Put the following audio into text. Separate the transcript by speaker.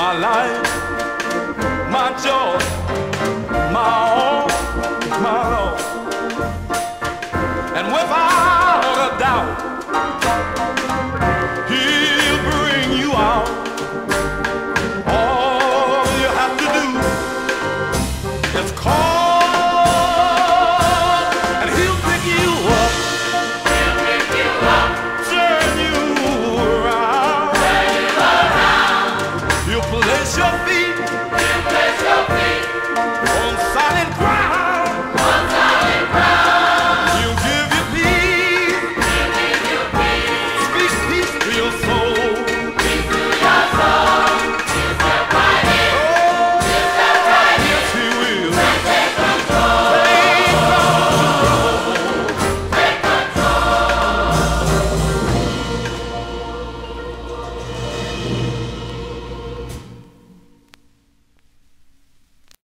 Speaker 1: my life, my joy, my all. your feet. Then place your feet.